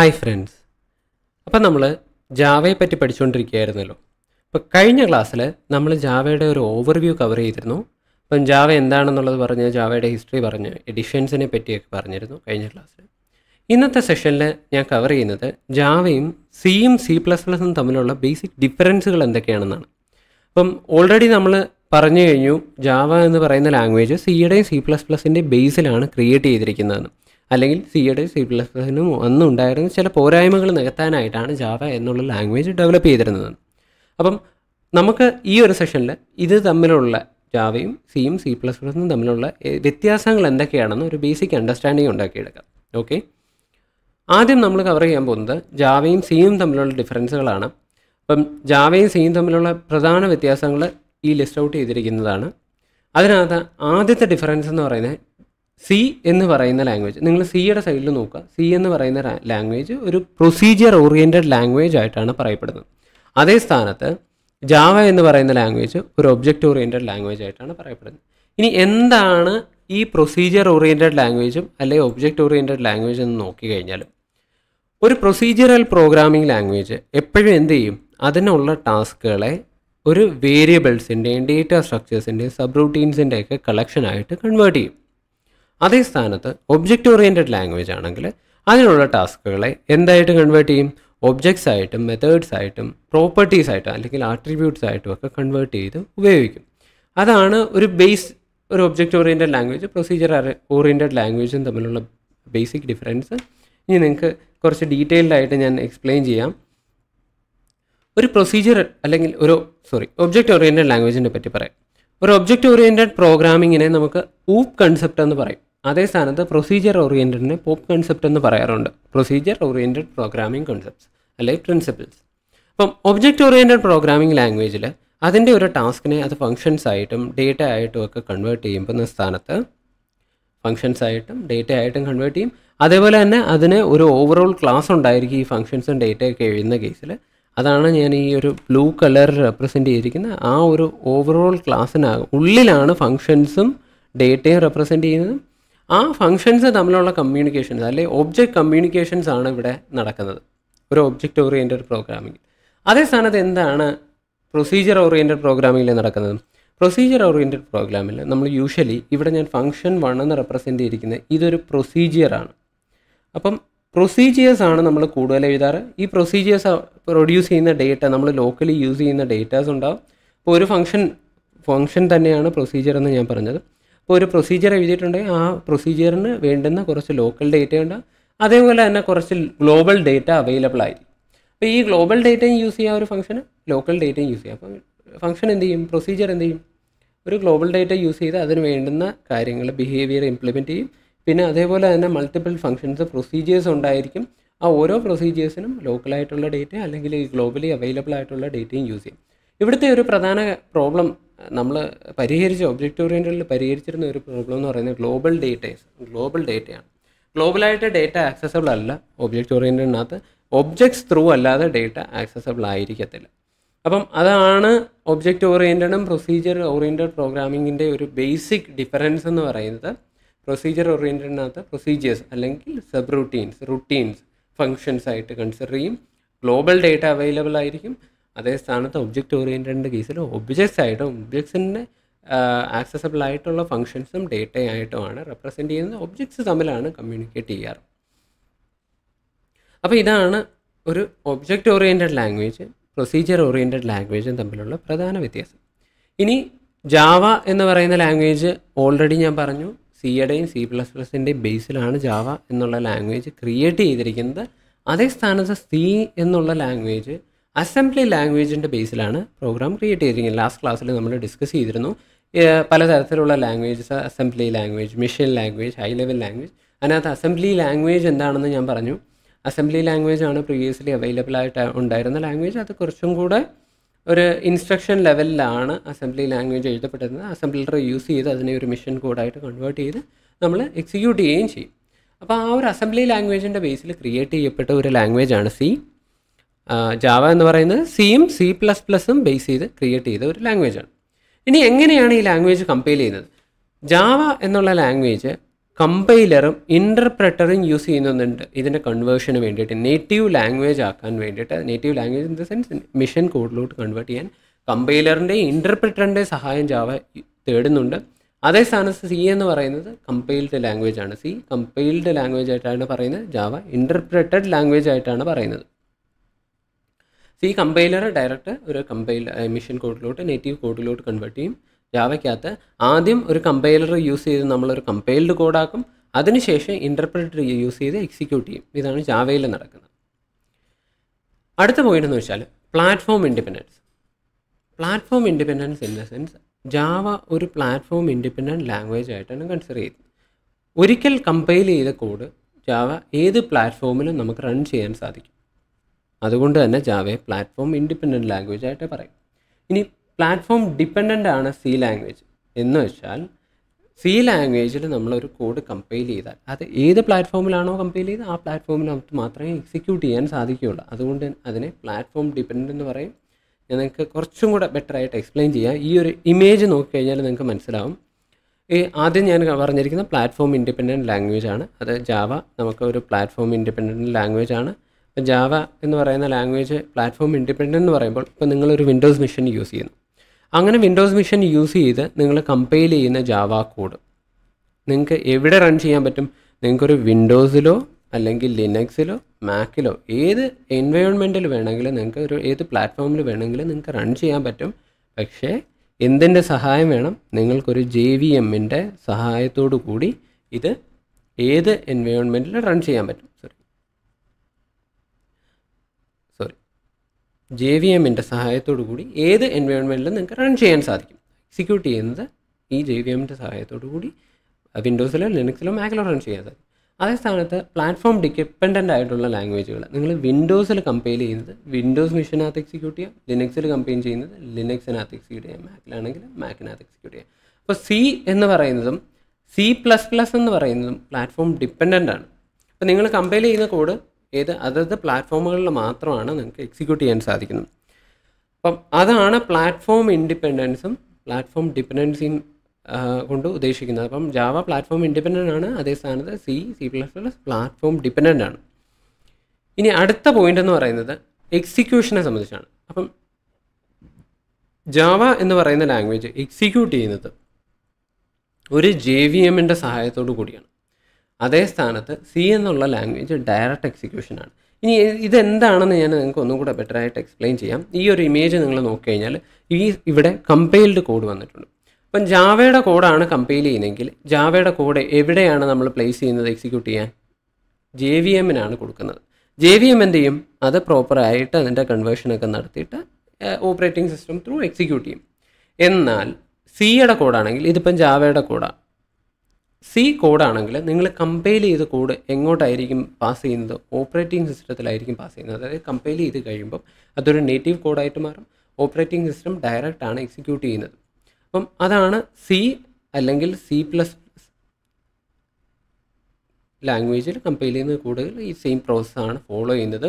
Hi friends അപ്പം നമ്മൾ ജാവയെ പറ്റി പഠിച്ചുകൊണ്ടിരിക്കുകയായിരുന്നല്ലോ അപ്പോൾ കഴിഞ്ഞ ക്ലാസ്സിൽ നമ്മൾ ജാവയുടെ ഒരു ഓവർവ്യൂ കവർ ചെയ്തിരുന്നു. അപ്പം ജാവ എന്താണെന്നുള്ളത് പറഞ്ഞ് ജാവയുടെ ഹിസ്റ്ററി പറഞ്ഞ് എഡിഷൻസിനെ പറ്റിയൊക്കെ പറഞ്ഞിരുന്നു കഴിഞ്ഞ ക്ലാസ്സിൽ ഇന്നത്തെ സെഷനിൽ ഞാൻ കവർ ചെയ്യുന്നത് ജാവയും സിയും സി പ്ലസ് പ്ലസും തമ്മിലുള്ള ബേസിക് ഡിഫറൻസുകൾ എന്തൊക്കെയാണെന്നാണ്. അപ്പം ഓൾറെഡി നമ്മൾ പറഞ്ഞു കഴിഞ്ഞു ജാവ എന്ന് പറയുന്ന ലാംഗ്വേജ് സിയുടെയും സി പ്ലസ് പ്ലസിന്റെ ബേസിലാണ് ക്രിയേറ്റ് ചെയ്തിരിക്കുന്നതെന്ന്. അല്ലെങ്കിൽ സിയുടെ സി പ്ലസ് പ്ലസിനും അന്നുണ്ടായിരുന്ന ചില പോരായ്മകൾ നികത്താനായിട്ടാണ് ജാവ എന്നുള്ള ലാംഗ്വേജ് ഡെവലപ്പ് ചെയ്തിരുന്നത്. അപ്പം നമുക്ക് ഈ ഒരു സെഷനിൽ ഇത് തമ്മിലുള്ള ജാവയും സിയും സി പ്ലസ് പ്ലസും തമ്മിലുള്ള വ്യത്യാസങ്ങൾ എന്തൊക്കെയാണെന്ന് ഒരു ബേസിക് അണ്ടർസ്റ്റാൻഡിങ് ഉണ്ടാക്കിയെടുക്കാം. ഓക്കെ ആദ്യം നമ്മൾ കവർ ചെയ്യാൻ പോകുന്നത് ജാവയും സിയും തമ്മിലുള്ള ഡിഫറൻസുകളാണ് അപ്പം ജാവയും സിയും തമ്മിലുള്ള പ്രധാന വ്യത്യാസങ്ങൾ ഈ ലിസ്റ്റ് ഔട്ട് ചെയ്തിരിക്കുന്നതാണ്. അതിനകത്ത് ആദ്യത്തെ ഡിഫറൻസ് എന്ന് പറയുന്നത് സി എന്ന് പറയുന്ന ലാംഗ്വേജ് നിങ്ങൾ സിയുടെ സൈഡിൽ നോക്കുക. സി എന്ന് പറയുന്ന ലാംഗ്വേജ് ഒരു പ്രൊസീജിയർ ഓറിയന്റഡ് ലാംഗ്വേജ് ആയിട്ടാണ് പറയപ്പെടുന്നത്. അതേ സ്ഥാനത്ത് ജാവ എന്ന് പറയുന്ന ലാംഗ്വേജ് ഒരു ഒബ്ജക്റ്റ് ഓറിയന്റഡ് ലാംഗ്വേജ് ആയിട്ടാണ് പറയപ്പെടുന്നത്. ഇനി എന്താണ് ഈ പ്രൊസീജിയർ ഓറിയന്റഡ് ലാംഗ്വേജും അല്ലെങ്കിൽ ഒബ്ജക്റ്റ് ഓറിയന്റഡ് ലാംഗ്വേജ് എന്ന് നോക്കിക്കഴിഞ്ഞാൽ ഒരു പ്രൊസീജിയറൽ പ്രോഗ്രാമിംഗ് ലാംഗ്വേജ് എപ്പോഴും എന്ത് ചെയ്യും? അതിനുള്ള ടാസ്കുകളെ ഒരു വേരിയബിൾസിന്റെയും ഡേറ്റ സ്ട്രക്ചേഴ്സിന്റെയും സബ് റൂട്ടീൻസിന്റെയൊക്കെ കളക്ഷനായിട്ട് കൺവേർട്ട് ചെയ്യും. അതേ സ്ഥാനത്ത് ഒബ്ജക്റ്റ് ഓറിയന്റഡ് ലാംഗ്വേജ് ആണെങ്കിൽ അതിനുള്ള ടാസ്കുകളെ എന്തായിട്ട് കൺവേർട്ട് ചെയ്യും? ഒബ്ജക്ട്സ് ആയിട്ടും മെത്തേഡ്സ് ആയിട്ടും പ്രോപ്പർട്ടീസ് ആയിട്ടും അല്ലെങ്കിൽ ആട്രിബ്യൂട്ട്സ് ആയിട്ടും ഒക്കെ കൺവേർട്ട് ചെയ്ത് ഉപയോഗിക്കും. അതാണ് ഒരു ബേസ് ഒരു object oriented language procedure oriented ലാംഗ്വേജും തമ്മിലുള്ള ബേസിക് ഡിഫറൻസ് ഇനി നിങ്ങൾക്ക് കുറച്ച് ഡീറ്റെയിൽഡ് ആയിട്ട് ഞാൻ എക്സ്പ്ലെയിൻ ചെയ്യാം. ഒരു പ്രൊസീജിയർ അല്ലെങ്കിൽ ഒരു സോറി ഒബ്ജക്റ്റ് ഓറിയന്റഡ് ലാംഗ്വേജിനെ പറ്റി പറയാം. ഒരു ഒബ്ജക്റ്റ് ഓറിയന്റഡ് പ്രോഗ്രാമിങ്ങിനെ നമുക്ക് ഊപ്പ് കൺസെപ്റ്റ് എന്ന് പറയും. അതേ സ്ഥാനത്ത് പ്രൊസീജിയർ ഓറിയന്റഡിനെ പോപ്പ് കൺസെപ്റ്റ് എന്ന് പറയാറുണ്ട്. പ്രൊസീജിയർ ഓറിയന്റഡ് പ്രോഗ്രാമിംഗ് കൺസെപ്റ്റ്സ് അല്ലെങ്കിൽ പ്രിൻസിപ്പിൾസ് അപ്പം ഒബ്ജക്റ്റ് ഓറിയന്റഡ് പ്രോഗ്രാമിംഗ് ലാംഗ്വേജിൽ അതിന്റെ ഒരു ടാസ്കിനെ അത് ഫങ്ഷൻസ് ആയിട്ടും ഡേറ്റ ആയിട്ടും ഒക്കെ കൺവേർട്ട് ചെയ്യുമ്പോൾ സ്ഥാനത്ത് ഫങ്ഷൻസ് ആയിട്ടും ഡേറ്റ ആയിട്ടും കൺവേർട്ട് ചെയ്യും. അതേപോലെ തന്നെ അതിന് ഒരു ഓവറോൾ ക്ലാസ് ഉണ്ടായിരിക്കും ഈ ഫങ്ഷൻസും ഡേറ്റയൊക്കെ എഴുതുന്ന കേസിൽ അതാണ് ഞാൻ ഈ ഒരു ബ്ലൂ കളർ റെപ്രസെന്റ് ചെയ്തിരിക്കുന്ന ആ ഒരു ഓവറോൾ ക്ലാസ്സിന് ഉള്ളിലാണ് ഫങ്ഷൻസും ഡേറ്റയും റെപ്രസെന്റ് ചെയ്യുന്നത്. ആ ഫങ്ഷൻസ് തമ്മിലുള്ള കമ്മ്യൂണിക്കേഷൻസ് അല്ലെ ഒബ്ജക്റ്റ് കമ്മ്യൂണിക്കേഷൻസ് ആണ് ഇവിടെ നടക്കുന്നത്. ഒരു ഒബ്ജക്റ്റ് ഓറിയന്റഡ് പ്രോഗ്രാമിംഗ് അതേ സ്ഥാനത്ത് എന്താണ് പ്രൊസീജിയർ ഓറിയന്റഡ് പ്രോഗ്രാമിങ്ങിൽ നടക്കുന്നത്? പ്രൊസീജിയർ ഓറിയന്റഡ് പ്രോഗ്രാമിൽ നമ്മൾ യൂഷ്വലി ഇവിടെ ഞാൻ ഫങ്ഷൻ വൺ എന്ന് റെപ്രസെന്റ് ചെയ്തിരിക്കുന്നത് ഇതൊരു പ്രൊസീജിയറാണ് അപ്പം പ്രൊസീജിയേഴ്സ് ആണ് നമ്മൾ കൂടുതൽ എഴുതാറ്. ഈ പ്രൊസീജിയേഴ്സ് പ്രൊഡ്യൂസ് ചെയ്യുന്ന ഡേറ്റ നമ്മൾ ലോക്കലി യൂസ് ചെയ്യുന്ന ഡേറ്റാസ് ഉണ്ടാവും. അപ്പോൾ ഒരു ഫംഗ്ഷൻ ഫംഗ്ഷൻ തന്നെയാണ് പ്രൊസീജിയർ എന്ന് ഞാൻ പറഞ്ഞത്. അപ്പോൾ ഒരു പ്രൊസീജിയർ എഴുതിയിട്ടുണ്ടെങ്കിൽ ആ പ്രൊസീജിയറിന് വേണ്ടുന്ന കുറച്ച് ലോക്കൽ ഡേറ്റ ഉണ്ട് അതേപോലെ തന്നെ കുറച്ച് ഗ്ലോബൽ ഡേറ്റ അവൈലബിൾ ആയിരിക്കും അപ്പോൾ ഈ ഗ്ലോബൽ ഡേറ്റയും യൂസ് ചെയ്യുക ഒരു ഫംഗ്ഷന് ലോക്കൽ ഡേറ്റയും യൂസ് ചെയ്യാം. അപ്പോൾ ഫംഗ്ഷൻ എന്ത് ചെയ്യും? പ്രൊസീജിയർ എന്ത് ചെയ്യും? ഒരു ഗ്ലോബൽ ഡേറ്റ യൂസ് ചെയ്ത് അതിന് വേണ്ടുന്ന കാര്യങ്ങൾ ബിഹേവിയർ ഇംപ്ലിമെന്റ് ചെയ്യും. പിന്നെ അതേപോലെ തന്നെ മൾട്ടിപ്പിൾ ഫംഗ്ഷൻസ് പ്രൊസീജിയേഴ്സ് ഉണ്ടായിരിക്കും. ആ ഓരോ പ്രൊസീജിയേഴ്സിനും ലോക്കലായിട്ടുള്ള ഡേറ്റ അല്ലെങ്കിൽ ഗ്ലോബലി അവൈലബിൾ ആയിട്ടുള്ള ഡേറ്റയും യൂസ് ചെയ്യും. ഇവിടുത്തെ ഒരു പ്രധാന പ്രോബ്ലം നമ്മൾ പരിഹരിച്ച ഒബ്ജക്റ്റ് ഓറിയന്റഡിൽ പരിഹരിച്ചിരുന്ന ഒരു പ്രോബ്ലം എന്ന് പറയുന്നത് ഗ്ലോബൽ ഡേറ്റേഴ്സ് ഗ്ലോബൽ ഡേറ്റയാണ് ഗ്ലോബലായിട്ട് ഡേറ്റ ആക്സസബിൾ അല്ല ഒബ്ജക്റ്റ് ഓറിയന്റഡിനകത്ത് ഒബ്ജക്ട്സ് ത്രൂ അല്ലാതെ ഡേറ്റ ആക്സസബിൾ ആയിരിക്കത്തില്ല. അപ്പം അതാണ് ഒബ്ജക്റ്റ് ഓറിയന്റഡും പ്രൊസീജിയർ ഓറിയന്റഡ് പ്രോഗ്രാമിങ്ങിന്റെ ഒരു ബേസിക് ഡിഫറൻസ് എന്ന് പറയുന്നത്. പ്രൊസീജിയർ ഓറിയന്റഡിനകത്ത് പ്രൊസീജിയേഴ്സ് അല്ലെങ്കിൽ സബ് റുട്ടീൻസ് റുട്ടീൻസ് ഫങ്ഷൻസ് ആയിട്ട് കൺസിഡർ ചെയ്യും. ഗ്ലോബൽ ഡേറ്റ അവൈലബിൾ ആയിരിക്കും. അതേ സ്ഥാനത്ത് ഒബ്ജക്റ്റ് ഓറിയന്റഡിന്റെ കേസിൽ ഒബ്ജക്ട്സ് ആയിട്ടും ഒബ്ജക്ട്സിന്റെ ആക്സസബിൾ ആയിട്ടുള്ള ഫങ്ഷൻസും ഡേറ്റയായിട്ടുമാണ് റെപ്രസെന്റ് ചെയ്യുന്നത്. ഒബ്ജക്ട്സ് തമ്മിലാണ് കമ്മ്യൂണിക്കേറ്റ് ചെയ്യാറ്. അപ്പോൾ ഇതാണ് ഒരു object oriented language procedure oriented ലാംഗ്വേജും തമ്മിലുള്ള പ്രധാന വ്യത്യാസം. ഇനി ജാവ എന്ന് പറയുന്ന ലാംഗ്വേജ് ഓൾറെഡി ഞാൻ പറഞ്ഞു. സിയുടെയും സി പ്ലസ് പ്ലസിന്റെയും ബേസിലാണ് ജാവ എന്നുള്ള ലാംഗ്വേജ് ക്രിയേറ്റ് ചെയ്തിരിക്കുന്നത്. അതേ സ്ഥാനത്ത് സി എന്നുള്ള ലാംഗ്വേജ് അസംബ്ലി ലാംഗ്വേജിന്റെ ബേസിലാണ് പ്രോഗ്രാം ക്രിയേറ്റ് ചെയ്തിരിക്കുന്നത്. ലാസ്റ്റ് ക്ലാസ്സിൽ നമ്മൾ ഡിസ്കസ് ചെയ്തിരുന്നു. പലതരത്തിലുള്ള languages assembly language machine language high level language അതിനകത്ത് അസംബ്ലി ലാംഗ്വേജ് എന്താണെന്ന് ഞാൻ പറഞ്ഞു. അസംബ്ലി ലാംഗ്വേജ് ആണ് പ്രീവിയസ്ലി അവൈലബിൾ ആയിട്ട് ഉണ്ടായിരുന്ന ലാംഗ്വേജ് അത് കുറച്ചും കൂടെ ഒരു ഇൻസ്ട്രക്ഷൻ ലെവലിലാണ് അസംബ്ലി ലാംഗ്വേജ് എഴുതപ്പെട്ടിരുന്നത്. അസംബ്ലർ യൂസ് ചെയ്ത് അതിനെ ഒരു മിഷൻ കോഡായിട്ട് കൺവേർട്ട് ചെയ്ത് നമ്മൾ എക്സിക്യൂട്ട് ചെയ്യുകയും ചെയ്യും. അപ്പോൾ ആ ഒരു അസംബ്ലി ലാംഗ്വേജിന്റെ ബേസിൽ ക്രിയേറ്റ് ചെയ്യപ്പെട്ട ഒരു ലാംഗ്വേജ് ആണ് സി ജാവ എന്ന് പറയുന്നത് സിയും സി പ്ലസ് പ്ലസും ബേസ് ചെയ്ത് ക്രിയേറ്റ് ചെയ്ത ഒരു ലാംഗ്വേജാണ് ഇനി എങ്ങനെയാണ് ഈ ലാംഗ്വേജ് കമ്പൈൽ ചെയ്യുന്നത്? ജാവ എന്നുള്ള ലാംഗ്വേജ് കമ്പൈലറും ഇന്റർപ്രറ്ററും യൂസ് ചെയ്യുന്നുണ്ട്. ഇതിന്റെ കൺവേർഷന് വേണ്ടിയിട്ട് നേറ്റീവ് ലാംഗ്വേജ് ആക്കാൻ വേണ്ടിയിട്ട്. Native language in the sense machine കോഡിലോട്ട് convert ചെയ്യാൻ കമ്പൈലറിന്റെയും ഇന്റർപ്രറ്ററിന്റെ സഹായം ജാവ തേടുന്നുണ്ട്. അതേ സ്ഥാനത്ത് സി എന്ന് പറയുന്നത് കമ്പൈൽഡ് ലാംഗ്വേജ് ആണ്. സി കമ്പൈൽഡ് ലാംഗ്വേജ് ആയിട്ടാണ് പറയുന്നത്. ജാവ ഇന്റർപ്രറ്റഡ് ലാംഗ്വേജ് ആയിട്ടാണ് പറയുന്നത്. സി കമ്പൈലർ ഡയറക്റ്റ് ഒരു കമ്പൈൽ മിഷൻ കോഡിലോട്ട് നേറ്റീവ് കോഡിലോട്ട് കൺവേർട്ട് ചെയ്യും. ജാവയ്ക്കകത്ത് ആദ്യം ഒരു കമ്പൈലർ യൂസ് ചെയ്ത് നമ്മളൊരു കമ്പൈൽഡ് കോഡാക്കും അതിനുശേഷം ഇന്റർപ്രറ്റർ യൂസ് ചെയ്ത് എക്സിക്യൂട്ട് ചെയ്യും. ഇതാണ് ജാവയിൽ നടക്കുന്നത്. അടുത്ത പോയിന്റ് എന്ന് വെച്ചാൽ platform independence platform independence in the sense Java ഒരു പ്ലാറ്റ്ഫോം ഇൻഡിപെൻഡന്റ് ലാംഗ്വേജ് ആയിട്ടാണ് കൺസിഡർ ചെയ്യുന്നത്. ഒരിക്കൽ കമ്പൈൽ ചെയ്ത കോഡ് ജാവ ഏത് പ്ലാറ്റ്ഫോമിലും നമുക്ക് റൺ ചെയ്യാൻ സാധിക്കും. അതുകൊണ്ട് തന്നെ ജാവയെ പ്ലാറ്റ്ഫോം ഇൻഡിപെൻഡന്റ് ലാംഗ്വേജ് ആയിട്ട് പറയും. ഇനി പ്ലാറ്റ്ഫോം ഡിപ്പെൻഡന്റ് ആണ് സി ലാംഗ്വേജ് എന്ന് വെച്ചാൽ സി ലാംഗ്വേജിൽ നമ്മളൊരു കോഡ് കമ്പൈൽ ചെയ്താൽ അത് ഏത് പ്ലാറ്റ്ഫോമിലാണോ കമ്പൈൽ ചെയ്ത് ആ പ്ലാറ്റ്ഫോമിൽ നമുക്ക് മാത്രമേ എക്സിക്യൂട്ട് ചെയ്യാൻ സാധിക്കുകയുള്ളൂ. അതുകൊണ്ട് അതിനെ പ്ലാറ്റ്ഫോം ഡിപ്പെൻഡന്റ് എന്ന് പറയും. ഞാൻ നിങ്ങൾക്ക് കുറച്ചും കൂടെ ബെറ്റർ ആയിട്ട് എക്സ്പ്ലെയിൻ ചെയ്യാം. ഈ ഒരു ഇമേജ് നോക്കിക്കഴിഞ്ഞാൽ നിങ്ങൾക്ക് മനസ്സിലാവും. ഈ ആദ്യം ഞാൻ പറഞ്ഞിരിക്കുന്ന പ്ലാറ്റ്ഫോം ഇൻഡിപെൻഡന്റ് ലാംഗ്വേജ് ആണ്. അത് ജാവ നമുക്ക് ഒരു പ്ലാറ്റ്ഫോം ഇൻഡിപെൻഡന്റ് ലാംഗ്വേജ് ആണ്. ഇപ്പോൾ ജാവ എന്ന് പറയുന്ന ലാംഗ്വേജ് പ്ലാറ്റ്ഫോം ഇൻഡിപെൻഡന്റ് എന്ന് പറയുമ്പോൾ ഇപ്പോൾ നിങ്ങളൊരു വിൻഡോസ് മെഷീൻ യൂസ് ചെയ്യുന്നു. അങ്ങനെ വിൻഡോസ് മെഷീൻ യൂസ് ചെയ്ത് നിങ്ങൾ കമ്പൈൽ ചെയ്യുന്ന ജാവ കോഡ് നിങ്ങൾക്ക് എവിടെ റൺ ചെയ്യാൻ പറ്റും? നിങ്ങൾക്കൊരു വിൻഡോസിലോ അല്ലെങ്കിൽ ലിനക്സിലോ മാക്കിലോ ഏത് എൻവയോൺമെന്റിൽ വേണമെങ്കിലും നിങ്ങൾക്ക് ഒരു ഏത് പ്ലാറ്റ്ഫോമിൽ വേണമെങ്കിലും നിങ്ങൾക്ക് റൺ ചെയ്യാൻ പറ്റും. പക്ഷേ എന്തിന്റെ സഹായം വേണം? നിങ്ങൾക്കൊരു ജെ വി എമ്മിന്റെ സഹായത്തോടു കൂടി ഇത് ഏത് എൻവയോൺമെന്റിൽ റൺ ചെയ്യാൻ പറ്റും സോറി സോറി ജെ വി എമ്മിന്റെ സഹായത്തോടു കൂടി ഏത് എൻവയോൺമെന്റിലും നിങ്ങൾക്ക് റൺ ചെയ്യാൻ സാധിക്കും. എക്സിക്യൂട്ട് ചെയ്യുന്നത് ഈ ജെ വി എമ്മിന്റെ സഹായത്തോടു കൂടി വിൻഡോസിലോ ലിനക്സിലോ മാക്കിലോ റൺ ചെയ്യാൻ സാധിക്കും. അതേ സ്ഥാനത്ത് പ്ലാറ്റ്ഫോം ഡിപ്പെൻഡന്റ് ആയിട്ടുള്ള ലാംഗ്വേജുകൾ നിങ്ങൾ വിൻഡോസിൽ കമ്പയർ ചെയ്യുന്നത് വിൻഡോസ് മിഷനകത്ത് എക്സിക്യൂട്ട് ചെയ്യാം. ലിനക്സിൽ കമ്പയർ ചെയ്യുന്നത് ലിനക്സിനകത്ത് എക്സിക്യൂട്ട് ചെയ്യാം. മാക്കിലാണെങ്കിൽ മാക്കിനകത്ത് എക്സിക്യൂട്ട് ചെയ്യാം. അപ്പോൾ സി എന്ന് പറയുന്നതും സി പ്ലസ് പ്ലസ് എന്ന് പറയുന്നതും പ്ലാറ്റ്ഫോം ഡിപ്പെൻഡന്റ് ആണ്. അപ്പോൾ നിങ്ങൾ കമ്പയർ ചെയ്യുന്ന കോഡ് ഏത് അതത് പ്ലാറ്റ്ഫോമുകളിൽ മാത്രമാണ് നിങ്ങൾക്ക് എക്സിക്യൂട്ട് ചെയ്യാൻ സാധിക്കുന്നത്. അപ്പം അതാണ് പ്ലാറ്റ്ഫോം ഇൻഡിപെൻഡൻസും പ്ലാറ്റ്ഫോം ഡിപ്പെൻഡൻസിയും കൊണ്ട് ഉദ്ദേശിക്കുന്നത്. അപ്പം ജാവ പ്ലാറ്റ്ഫോം ഇൻഡിപെൻഡന്റ് ആണ് അതേ സ്ഥാനത്ത് C C plus plus platform dependent ആണ്. ഇനി അടുത്ത പോയിന്റ് എന്ന് പറയുന്നത് എക്സിക്യൂഷനെ സംബന്ധിച്ചാണ്. അപ്പം ജാവ എന്ന് പറയുന്ന ലാംഗ്വേജ് എക്സിക്യൂട്ട് ചെയ്യുന്നത് ഒരു ജെ വി എമ്മിന്റെ സഹായത്തോടു കൂടിയാണ്. അതേ സ്ഥാനത്ത് സി എന്നുള്ള ലാംഗ്വേജ് ഡയറക്റ്റ് എക്സിക്യൂഷനാണ് ഇനി ഇതെന്താണെന്ന് ഞാൻ നിങ്ങൾക്ക് ഒന്നും കൂടെ ബെറ്റർ ആയിട്ട് എക്സ്പ്ലെയിൻ ചെയ്യാം. ഈ ഒരു ഇമേജ് നിങ്ങൾ നോക്കിക്കഴിഞ്ഞാൽ ഈ ഇവിടെ കമ്പൈൽഡ് കോഡ് വന്നിട്ടുണ്ട്. അപ്പം ജാവയുടെ കോഡാണ് കമ്പൈൽ ചെയ്യുന്നതെങ്കിൽ ജാവയുടെ കോഡ് എവിടെയാണ് നമ്മൾ പ്ലേസ് ചെയ്യുന്നത് എക്സിക്യൂട്ട് ചെയ്യാൻ? ജെ വി എമ്മിനാണ് കൊടുക്കുന്നത്. ജെ വി എം എന്ത് ചെയ്യും? അത് പ്രോപ്പറായിട്ട് അതിന്റെ കൺവേർഷനൊക്കെ നടത്തിയിട്ട് ഓപ്പറേറ്റിംഗ് സിസ്റ്റം ത്രൂ എക്സിക്യൂട്ട് ചെയ്യും. എന്നാൽ സിയുടെ കോഡാണെങ്കിൽ ഇതിപ്പം ജാവയുടെ കോഡാണ് സി കോഡാണെങ്കിൽ നിങ്ങൾ കമ്പൈൽ ചെയ്ത കോഡ് എങ്ങോട്ടായിരിക്കും പാസ് ചെയ്യുന്നത്? ഓപ്പറേറ്റിംഗ് സിസ്റ്റത്തിലായിരിക്കും പാസ് ചെയ്യുന്നത്. അതായത് കമ്പൈൽ ചെയ്ത് കഴിയുമ്പം അതൊരു നേറ്റീവ് കോഡായിട്ട് മാറും. ഓപ്പറേറ്റിംഗ് സിസ്റ്റം ഡയറക്റ്റ് ആണ് എക്സിക്യൂട്ട് ചെയ്യുന്നത്. അപ്പം അതാണ് സി അല്ലെങ്കിൽ സി പ്ലസ് ലാംഗ്വേജിൽ കമ്പൈൽ ചെയ്യുന്ന കൂടുതൽ ഈ സെയിം പ്രോസസ്സാണ് ഫോളോ ചെയ്യുന്നത്.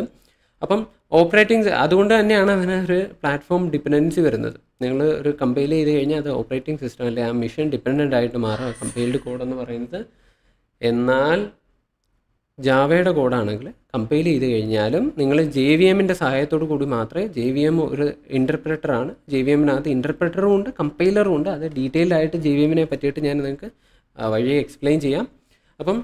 അപ്പം ഓപ്പറേറ്റിംഗ് അതുകൊണ്ട് തന്നെയാണ് അതിന് ഒരു പ്ലാറ്റ്ഫോം ഡിപ്പെൻഡൻസി വരുന്നത്. നിങ്ങൾ ഒരു കമ്പൈൽ ചെയ്ത് കഴിഞ്ഞാൽ അത് ഓപ്പറേറ്റിംഗ് സിസ്റ്റം അല്ലെ ആ മിഷൻ ഡിപ്പെൻഡന്റ് ആയിട്ട് മാറും. കമ്പൈൽഡ് കോഡ് എന്ന് പറയുന്നത്. എന്നാൽ ജാവയുടെ കോഡാണെങ്കിൽ കമ്പൈൽ ചെയ്ത് കഴിഞ്ഞാലും നിങ്ങൾ ജെ വി എമ്മിന്റെ സഹായത്തോടു കൂടി മാത്രമേ ജെ വി എം ഒരു ഇന്റർപ്രറ്ററാണ് ജെ വി എമ്മിനകത്ത് ഇന്റർപ്രറ്ററും ഉണ്ട് കമ്പൈലറും ഉണ്ട്. അത് ഡീറ്റെയിൽഡ് ആയിട്ട് ജെ വി എമ്മിനെ പറ്റിയിട്ട് ഞാൻ നിങ്ങൾക്ക് വഴി എക്സ്പ്ലെയിൻ ചെയ്യാം. അപ്പം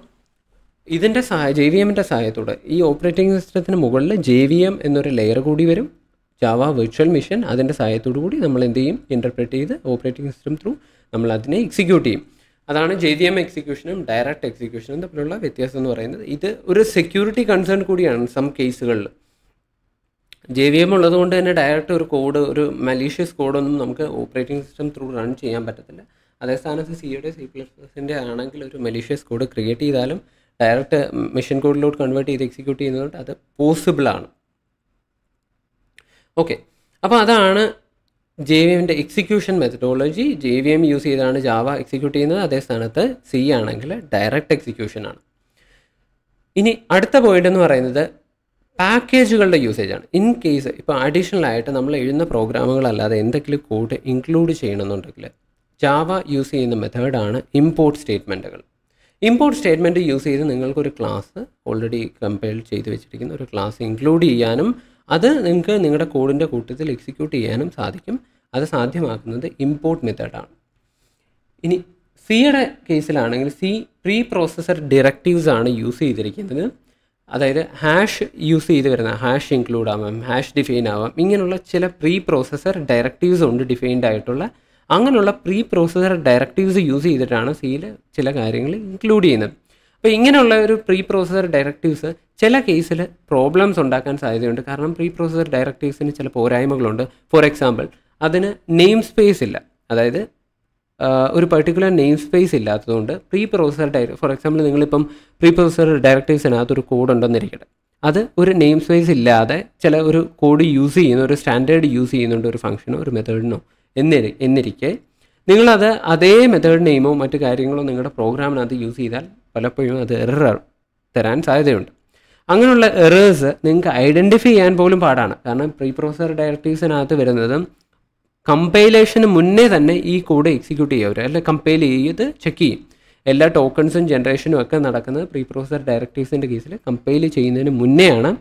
ഇതിന്റെ സഹായ ജെ വി എമ്മിന്റെ സഹായത്തോടെ ഈ ഓപ്പറേറ്റിംഗ് സിസ്റ്റത്തിന് മുകളിൽ ജെ വി എം എന്നൊരു ലെയർ കൂടി വരും. ജാവ വെർച്വൽ മിഷൻ അതിന്റെ സഹായത്തോടു കൂടി നമ്മൾ എന്ത് ചെയ്യും? ഇന്റർപ്രറ്റ് ചെയ്ത് ഓപ്പറേറ്റിംഗ് സിസ്റ്റം ത്രൂ നമ്മൾ അതിനെ എക്സിക്യൂട്ട് ചെയ്യും. അതാണ് ജെ ഡി എം എക്സിക്യൂഷനും ഡയറക്റ്റ് എക്സിക്യൂഷനും തമ്മിലുള്ള വ്യത്യാസം എന്ന് പറയുന്നത്. ഇത് ഒരു സെക്യൂരിറ്റി കൺസേൺ കൂടിയാണ് സം കേസുകളിൽ ജെ വി എം ഉള്ളത് കൊണ്ട് തന്നെ ഡയറക്റ്റ് ഒരു കോഡ് ഒരു മലീഷ്യസ് കോഡൊന്നും നമുക്ക് ഓപ്പറേറ്റിംഗ് സിസ്റ്റം ത്രൂ റൺ ചെയ്യാൻ പറ്റത്തില്ല. അതേ സ്ഥാനത്ത് സിയുടെ സി പ്ലസ് പ്ലസിന്റെ ആണെങ്കിൽ ഒരു മലീഷ്യസ് കോഡ് ക്രിയേറ്റ് ചെയ്താലും ഡയറക്റ്റ് മെഷീൻ കോഡിലോട്ട് കൺവേർട്ട് ചെയ്ത് എക്സിക്യൂട്ട് ചെയ്യുന്നതുകൊണ്ട് അത് പോസിബിൾ ആണ് ഓക്കെ. അപ്പോൾ അതാണ് ജെ വി എമ്മിന്റെ execution methodology J V M use ചെയ്താണ് ജാവ എക്സിക്യൂട്ട് ചെയ്യുന്നത്. അതേ സ്ഥാനത്ത് സി ആണെങ്കിൽ ഡയറക്റ്റ് എക്സിക്യൂഷൻ ആണ്. ഇനി അടുത്ത പോയിന്റ് എന്ന് പറയുന്നത് പാക്കേജുകളുടെ യൂസേജ് ആണ്. ഇൻ കേസ് ഇപ്പോൾ അഡീഷണൽ ആയിട്ട് നമ്മൾ എഴുതുന്ന പ്രോഗ്രാമുകളല്ലാതെ എന്തെങ്കിലും കോഡ് ഇൻക്ലൂഡ് ചെയ്യണമെന്നുണ്ടെങ്കിൽ ജാവ യൂസ് ചെയ്യുന്ന മെത്തേഡാണ് ഇമ്പോർട്ട് സ്റ്റേറ്റ്മെന്റുകൾ ഇമ്പോർട്ട് സ്റ്റേറ്റ്മെന്റ് യൂസ് ചെയ്ത് നിങ്ങൾക്കൊരു ക്ലാസ് ഓൾറെഡി കമ്പയർ ചെയ്ത് വെച്ചിരിക്കുന്ന ഒരു ക്ലാസ് ഇൻക്ലൂഡ് ചെയ്യാനും അത് നിങ്ങൾക്ക് നിങ്ങളുടെ കോഡിന്റെ കൂട്ടത്തിൽ എക്സിക്യൂട്ട് ചെയ്യാനും സാധിക്കും. അത് സാധ്യമാക്കുന്നത് ഇമ്പോർട്ട് മെത്തേഡാണ് ഇനി സിയുടെ കേസിലാണെങ്കിൽ സി പ്രീ പ്രോസസർ ഡിറക്റ്റീവ്സ് ആണ് യൂസ് ചെയ്തിരിക്കുന്നത്. അതായത് ഹാഷ് യൂസ് ചെയ്ത് വരുന്ന ഹാഷ് ഇൻക്ലൂഡ് ആവാം ഹാഷ് ഡിഫൈൻ ആവാം ഇങ്ങനെയുള്ള ചില പ്രീ പ്രോസസർ ഡയറക്റ്റീവ്സ് ഉണ്ട് ഡിഫൈൻഡ് ആയിട്ടുള്ള അങ്ങനെയുള്ള പ്രീ പ്രോസസർ ഡയറക്റ്റീവ്സ് യൂസ് ചെയ്തിട്ടാണ് സിയിൽ ചില കാര്യങ്ങൾ ഇൻക്ലൂഡ് ചെയ്യുന്നത്. അപ്പോൾ ഇങ്ങനെയുള്ള ഒരു പ്രീ പ്രോസസർ ഡയറക്റ്റീവ്സ് ചില കേസിൽ പ്രോബ്ലംസ് ഉണ്ടാക്കാൻ സാധ്യതയുണ്ട്. കാരണം പ്രീ പ്രോസസർ ഡയറക്റ്റീവ്സിന് ചില പോരായ്മകളുണ്ട്. ഫോർ എക്സാമ്പിൾ അതിന് നെയിം സ്പേസ് ഇല്ല. അതായത് ഒരു പർട്ടിക്കുലർ നെയിം സ്പേസ് ഇല്ലാത്തതുകൊണ്ട് പ്രീ പ്രോസസർ ഡയറ ഫോർ എക്സാമ്പിൾ നിങ്ങളിപ്പം പ്രീ പ്രോസസർ ഡയറക്റ്റീവ്സിനകത്ത് ഒരു കോഡ് ഉണ്ടെന്നിരിക്കട്ടെ. അത് ഒരു നെയിം സ്പേസ് ഇല്ലാതെ ചില ഒരു കോഡ് യൂസ് ചെയ്യുന്ന ഒരു സ്റ്റാൻഡേർഡ് യൂസ് ചെയ്യുന്നുണ്ട് ഒരു ഫംഗ്ഷനോ ഒരു മെത്തേഡിനോ എന്നിരി എന്നിരിക്കെ. നിങ്ങളത് അതേ മെത്തേഡ് നെയിമോ മറ്റു കാര്യങ്ങളോ നിങ്ങളുടെ പ്രോഗ്രാമിനകത്ത് യൂസ് ചെയ്താൽ പലപ്പോഴും അത് എറർ തരാൻ സാധ്യതയുണ്ട്. അങ്ങനെയുള്ള എറേഴ്സ് നിങ്ങൾക്ക് ഐഡന്റിഫൈ ചെയ്യാൻ പോലും പാടാണ്. കാരണം പ്രീ പ്രോസസർ ഡയറക്റ്റീവ്സിനകത്ത് വരുന്നത് കമ്പൈലേഷന് മുന്നേ തന്നെ ഈ കോഡ് എക്സിക്യൂട്ട് ചെയ്യുക. അല്ലെ കമ്പൈൽ ചെയ്ത് ചെക്ക് ചെയ്യും. എല്ലാ ടോക്കൺസും ജനറേഷനും ഒക്കെ നടക്കുന്നത് പ്രീ പ്രോസസർ ഡയറക്റ്റീവ്സിന്റെ കേസിൽ കമ്പൈൽ ചെയ്യുന്നതിന് മുന്നേയാണ്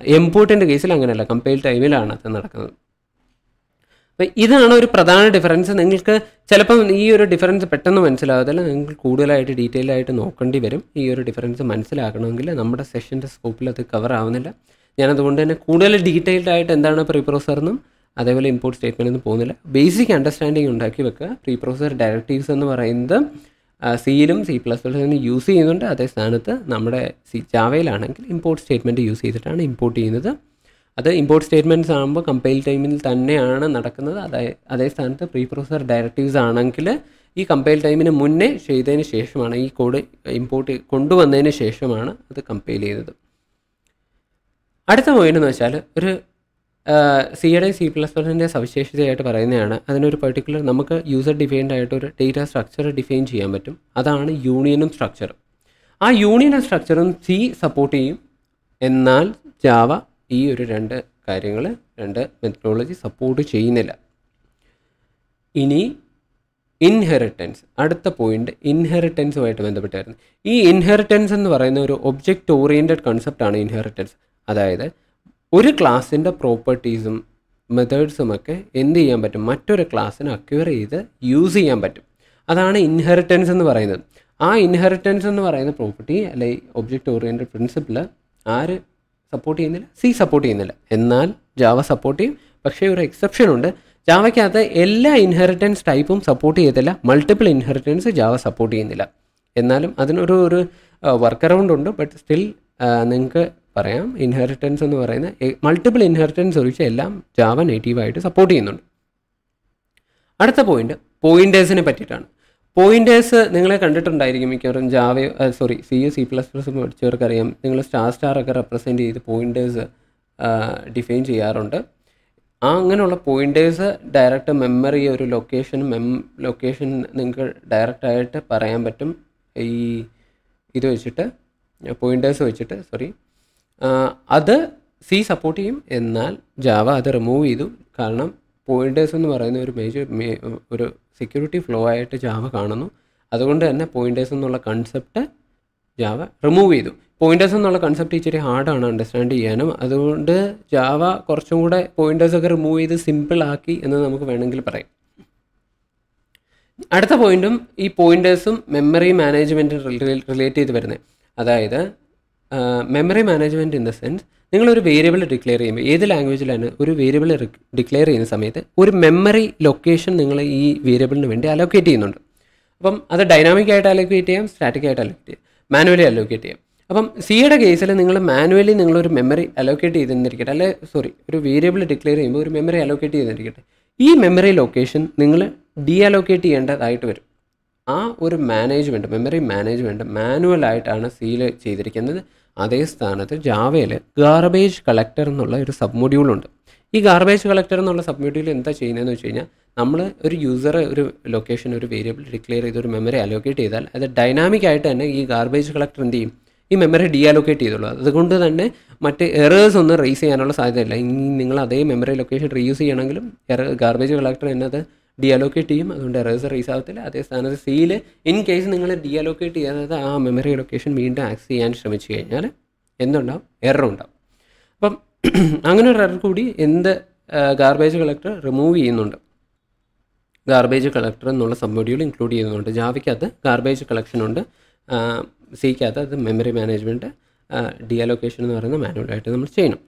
എംപോർട്ടിന്റെ കേസിൽ അങ്ങനെയല്ല. കമ്പൈൽ ടൈമിലാണ് അത് നടക്കുന്നത്. അപ്പം ഇതാണ് ഒരു പ്രധാന ഡിഫറൻസ് നിങ്ങൾക്ക് ചിലപ്പം ഈ ഒരു ഡിഫറൻസ് പെട്ടെന്ന് മനസ്സിലാകത്തില്ല നിങ്ങൾക്ക് കൂടുതലായിട്ട് ഡീറ്റെയിൽ ആയിട്ട് നോക്കേണ്ടി വരും. ഈ ഒരു ഡിഫറൻസ് മനസ്സിലാക്കണമെങ്കിൽ നമ്മുടെ സെഷന്റെ സ്കോപ്പിൽ അത് കവർ ആവുന്നില്ല. ഞാനതുകൊണ്ട് തന്നെ കൂടുതൽ ഡീറ്റെയിൽഡ് ആയിട്ട് എന്താണ് പ്രീ എന്നും അതേപോലെ ഇമ്പോർട്ട് സ്റ്റേറ്റ്മെന്റ് ഒന്നും പോകുന്നില്ല. ബേസിക് അണ്ടർസ്റ്റാൻഡിങ് ഉണ്ടാക്കി വെക്കുക. പ്രീ പ്രോസസർ ഡയറക്റ്റീവ്സ് എന്ന് പറയുന്നത് സിയിലും സി പ്ലസ് പ്ലസിലും യൂസ് ചെയ്യുന്നുണ്ട്. അതേ സ്ഥാനത്ത് നമ്മുടെ സി ജാവയിലാണെങ്കിൽ ഇമ്പോർട്ട് സ്റ്റേറ്റ്മെന്റ് യൂസ് ചെയ്തിട്ടാണ് ഇമ്പോർട്ട് ചെയ്യുന്നത്. അത് ഇമ്പോർട്ട് സ്റ്റേറ്റ്മെന്റ്സ് ആകുമ്പോൾ കമ്പൈൽ ടൈമിൽ തന്നെയാണ് നടക്കുന്നത്. അതേ അതേ സ്ഥാനത്ത് പ്രീ പ്രോസസർ ഡയറക്റ്റീവ്സ് ആണെങ്കിൽ ഈ കമ്പൈൽ ടൈമിന് മുന്നേ ചെയ്തതിന് ശേഷമാണ് ഈ കോഡ് ഇമ്പോർട്ട് കൊണ്ടുവന്നതിന് ശേഷമാണ് അത് കമ്പൈൽ ചെയ്തത്. അടുത്ത പോയിന്റ് എന്ന് വെച്ചാൽ ഒരു സി സിയുടെ സി പ്ലസ് പ്ലസിന്റെ സവിശേഷതയായിട്ട് പറയുന്നതാണ്. അതിനൊരു പെർട്ടിക്കുലർ നമുക്ക് യൂസർ ഡിഫൈൻഡ് ആയിട്ട് ഒരു ഡേറ്റ സ്ട്രക്ചർ ഡിഫൈൻ ചെയ്യാൻ പറ്റും. അതാണ് യൂണിയനും സ്ട്രക്ചറും ആ യൂണിയനും സ്ട്രക്ചറും സി സപ്പോർട്ട് ചെയ്യും. എന്നാൽ ജാവ ഈ ഒരു രണ്ട് കാര്യങ്ങൾ രണ്ട് മെത്തഡോളജി സപ്പോർട്ട് ചെയ്യുന്നില്ല. ഇനി ഇൻഹെറിറ്റൻസ് അടുത്ത പോയിന്റ് ഇൻഹെറിറ്റൻസുമായിട്ട് ബന്ധപ്പെട്ടായിരുന്നു. ഈ ഇൻഹെറിറ്റൻസ് എന്ന് പറയുന്ന ഒരു ഒബ്ജക്റ്റ് ഓറിയന്റഡ് കൺസെപ്റ്റാണ് ഇൻഹെറിറ്റൻസ് അതായത് ഒരു ക്ലാസ്സിന്റെ പ്രോപ്പർട്ടീസും മെത്തേഡ്സും ഒക്കെ എന്ത് ചെയ്യാൻ പറ്റും? മറ്റൊരു ക്ലാസ്സിന് അക്വയർ ചെയ്ത് യൂസ് ചെയ്യാൻ പറ്റും. അതാണ് ഇൻഹെറിറ്റൻസ് എന്ന് പറയുന്നത്. ആ ഇൻഹെറിറ്റൻസ് എന്ന് പറയുന്ന പ്രോപ്പർട്ടി അല്ലെ ഒബ്ജക്റ്റ് ഓറിയന്റഡ് പ്രിൻസിപ്പിൾ ആര് സപ്പോർട്ട് ചെയ്യുന്നില്ല സി സപ്പോർട്ട് ചെയ്യുന്നില്ല. എന്നാൽ ജാവ സപ്പോർട്ട് ചെയ്യും. പക്ഷേ ഒരു എക്സെപ്ഷൻ ഉണ്ട്. ജാവയ്ക്കകത്ത് എല്ലാ ഇൻഹെറിറ്റൻസ് ടൈപ്പും സപ്പോർട്ട് ചെയ്യത്തില്ല. മൾട്ടിപ്പിൾ ഇൻഹെറിറ്റൻസ് ജാവ സപ്പോർട്ട് ചെയ്യുന്നില്ല. എന്നാലും അതിനൊരു ഒരു വർക്ക് അറൗണ്ട് ഉണ്ട്. ബട്ട് സ്റ്റിൽ നിങ്ങൾക്ക് പറയാം. ഇൻഹെറിറ്റൻസ് എന്ന് പറയുന്ന മൾട്ടിപ്പിൾ ഇൻഹെറിറ്റൻസ് ഒഴിച്ച് എല്ലാം ജാവ നേറ്റീവായിട്ട് സപ്പോർട്ട് ചെയ്യുന്നുണ്ട്. അടുത്ത പോയിന്റ് പോയിന്റേഴ്സിനെ പറ്റിയിട്ടാണ്. പോയിന്റേഴ്സ് നിങ്ങളെ കണ്ടിട്ടുണ്ടായിരിക്കും മിക്കവാറും ജാവയോ sorry C U C plus plus പഠിച്ചവർക്കറിയാം. നിങ്ങൾ സ്റ്റാർ സ്റ്റാർ ഒക്കെ റെപ്രസെന്റ് ചെയ്ത് പോയിന്റേഴ്സ് ഡിഫൈൻ ചെയ്യാറുണ്ട്. ആ അങ്ങനെയുള്ള പോയിന്റേഴ്സ് ഡയറക്റ്റ് മെമ്മറി ഒരു ലൊക്കേഷൻ മെം ലൊക്കേഷൻ നിങ്ങൾക്ക് ഡയറക്റ്റായിട്ട് പറയാൻ പറ്റും. ഈ ഇത് വെച്ചിട്ട് പോയിന്റേഴ്സ് വെച്ചിട്ട് സോറി അത് സി സപ്പോർട്ട് ചെയ്യും. എന്നാൽ ജാവ അത് റിമൂവ് ചെയ്തു. കാരണം പോയിന്റേഴ്സ് എന്ന് പറയുന്ന ഒരു മേജർ ഒരു സെക്യൂരിറ്റി ഫ്ലോ ആയിട്ട് ജാവ കാണുന്നു. അതുകൊണ്ട് തന്നെ പോയിന്റേഴ്സ് എന്നുള്ള കൺസെപ്റ്റ് ജാവ റിമൂവ് ചെയ്തു. പോയിന്റേഴ്സ് എന്നുള്ള കൺസെപ്റ്റ് ഇച്ചിരി ഹാർഡാണ് അണ്ടർസ്റ്റാൻഡ് ചെയ്യാനും. അതുകൊണ്ട് ജാവ കുറച്ചും കൂടെ പോയിന്റേഴ്സ് ഒക്കെ റിമൂവ് ചെയ്ത് സിമ്പിൾ ആക്കി എന്ന് നമുക്ക് വേണമെങ്കിൽ പറയാം. അടുത്ത പോയിന്റും ഈ പോയിന്റേഴ്സും മെമ്മറി മാനേജ്മെന്റും റിലേറ്റ് ചെയ്ത് വരുന്നത്. അതായത് memory management in the sense നിങ്ങളൊരു വേരിയബിൾ ഡിക്ലെയർ ചെയ്യുമ്പോൾ ഏത് ലാംഗ്വേജിലാണ് ഒരു വേരിയബിൾ ഡിക്ലെയർ ചെയ്യുന്ന സമയത്ത് ഒരു മെമ്മറി ലൊക്കേഷൻ നിങ്ങൾ ഈ വേരിയബിളിന് വേണ്ടി അലോക്കേറ്റ് ചെയ്യുന്നുണ്ട്. അപ്പം അത് ഡൈനാമിക് ആയിട്ട് അലോക്കേറ്റ് ചെയ്യാം സ്റ്റാറ്റിക് ആയിട്ട് അലോക്കേറ്റ് ചെയ്യാം മാനുവലി അലോക്കേറ്റ് ചെയ്യാം. അപ്പം സിയുടെ കേസിൽ നിങ്ങൾ മാനുവലി നിങ്ങളൊരു മെമ്മറി അലോക്കേറ്റ് ചെയ്തിരിക്കട്ടെ അല്ലെ സോറി ഒരു വേരിയബിൾ ഡിക്ലെയർ ചെയ്യുമ്പോൾ ഒരു മെമ്മറി അലോക്കേറ്റ് ചെയ്തിരിക്കട്ടെ. ഈ മെമ്മറി ലൊക്കേഷൻ നിങ്ങൾ ഡി അലോക്കേറ്റ് ചെയ്യേണ്ടതായിട്ട് വരും. ആ ഒരു മാനേജ്മെന്റ് മെമ്മറി മാനേജ്മെന്റ് മാനുവലായിട്ടാണ് സിയിൽ ചെയ്തിരിക്കുന്നത്. അതേ സ്ഥാനത്ത് ജാവയിൽ ഗാർബേജ് കളക്ടർ എന്നുള്ള ഒരു സബ് മൊഡ്യൂളുണ്ട് ഈ ഗാർബേജ് കളക്ടർ എന്നുള്ള സബ് മൊഡ്യൂൾ എന്താ ചെയ്യുന്നതെന്ന് വെച്ച് കഴിഞ്ഞാൽ നമ്മൾ ഒരു യൂസർ ഒരു ലൊക്കേഷൻ ഒരു വേരിയബിൾ ഡിക്ലെയർ ചെയ്ത് ഒരു മെമ്മറി അലോക്കേറ്റ് ചെയ്താൽ അത് ഡൈനാമിക് ആയിട്ട് തന്നെ ഈ ഗാർബേജ് കളക്ടർ എന്ത് ചെയ്യും? ഈ മെമ്മറി ഡി അലോക്കേറ്റ് ചെയ്തോളൂ. അതുകൊണ്ട് തന്നെ മറ്റ് എറേഴ്സ് ഒന്നും റേസ് ചെയ്യാനുള്ള സാധ്യതയില്ല. ഇനി നിങ്ങൾ അതേ മെമ്മറി ലൊക്കേഷൻ റീയൂസ് ചെയ്യണമെങ്കിലും ഗാർബേജ് കളക്ടർ എന്നത് ഡിഅലോക്കേറ്റ് ചെയ്യും. അതുകൊണ്ട് എറേഴ്സ് റേസ് ആവത്തില്ല. അതേ സ്ഥാനത്ത് സിയിൽ ഇൻ കേസ് നിങ്ങൾ ഡിഅലോക്കേറ്റ് ചെയ്യാതെ ആ മെമ്മറി ലൊക്കേഷൻ വീണ്ടും ആക്സസ് ചെയ്യാൻ ശ്രമിച്ചു കഴിഞ്ഞാൽ എന്തുണ്ടാവും? എറർ ഉണ്ടാവും. അപ്പം അങ്ങനെ ഒരു എറർ കൂടി എന്ത് ഗാർബേജ് കളക്ടർ റിമൂവ് ചെയ്യുന്നുണ്ട്. ഗാർബേജ് കളക്ടർ എന്നുള്ള സബ് മൊഡ്യൂൾ ഇൻക്ലൂഡ് ചെയ്യുന്നുണ്ട്. ജാവയ്ക്കകത്ത് ഗാർബേജ് കളക്ഷൻ ഉണ്ട്. സിക്കകത്ത് അത് മെമ്മറി മാനേജ്മെന്റ് ഡിഅലൊക്കേഷൻ എന്ന് പറയുന്ന മാനുവലായിട്ട് നമ്മൾ ചെയ്യണം.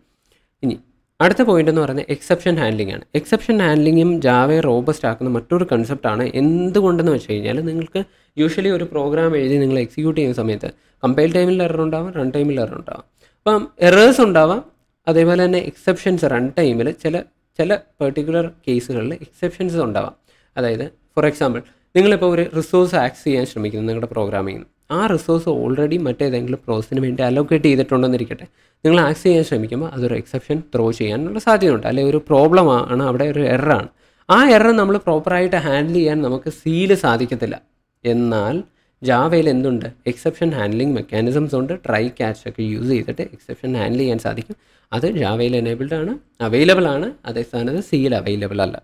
ഇനി അടുത്ത പോയിന്റ് എന്ന് പറയുന്നത് എക്സെപ്ഷൻ ഹാൻഡ്ലിംഗ് ആണ്. എക്സെപ്ഷൻ ഹാൻഡ്ലിങ്ങും ജാവയെ റോബസ്റ്റ് ആക്കുന്ന മറ്റൊരു കൺസെപ്റ്റാണ് എന്തുകൊണ്ടെന്ന് വെച്ച് കഴിഞ്ഞാൽ നിങ്ങൾക്ക് യൂഷ്വലി ഒരു പ്രോഗ്രാം എഴുതി നിങ്ങൾ എക്സിക്യൂട്ട് ചെയ്യുന്ന സമയത്ത് കമ്പൈൽ ടൈമിൽ എറർ ഉണ്ടാവാം റൺ ടൈമിൽ എറർ ഉണ്ടാവാം. അപ്പം എറേഴ്സ് ഉണ്ടാവാം. അതേപോലെ തന്നെ എക്സെപ്ഷൻസ് റൺ ടൈമിൽ ചില ചില പെർട്ടിക്കുലർ കേസുകളിൽ എക്സെപ്ഷൻസ് ഉണ്ടാവാം. അതായത് ഫോർ എക്സാമ്പിൾ നിങ്ങളിപ്പോൾ ഒരു റിസോഴ്സ് ആക്സസ് ചെയ്യാൻ ശ്രമിക്കുന്നു നിങ്ങളുടെ പ്രോഗ്രാമിംഗ് ആ റിസോഴ്സ് ഓൾറെഡി മറ്റേതെങ്കിലും പ്രോസസ്സിന് വേണ്ടി അലോക്കേറ്റ് ചെയ്തിട്ടുണ്ടെന്നിരിക്കട്ടെ. നിങ്ങൾ ആക്സസ് ചെയ്യാൻ ശ്രമിക്കുമ്പോൾ അതൊരു എക്സെപ്ഷൻ ത്രോ ചെയ്യാനുള്ള സാധ്യതയുണ്ട്. അല്ലെങ്കിൽ ഒരു പ്രോബ്ലം ആണ് അവിടെ ഒരു എററാണ് ആ എറർ നമ്മൾ പ്രോപ്പറായിട്ട് ഹാൻഡിൽ ചെയ്യാൻ നമുക്ക് സീൽ സാധിക്കത്തില്ല. എന്നാൽ ജാവയിൽ എന്തുണ്ട്? എക്സെപ്ഷൻ ഹാൻഡ്ലിംഗ് മെക്കാനിസംസ് ഉണ്ട്. ട്രൈ ക്യാച്ച് ഒക്കെ യൂസ് ചെയ്തിട്ട് എക്സെപ്ഷൻ ഹാൻഡിൽ ചെയ്യാൻ സാധിക്കും. അത് ജാവയിൽ എനേബിൾഡ് ആണ് അവൈലബിൾ ആണ്. അതേ സ്ഥാനത്ത് സിയിൽ അവൈലബിൾ അല്ല.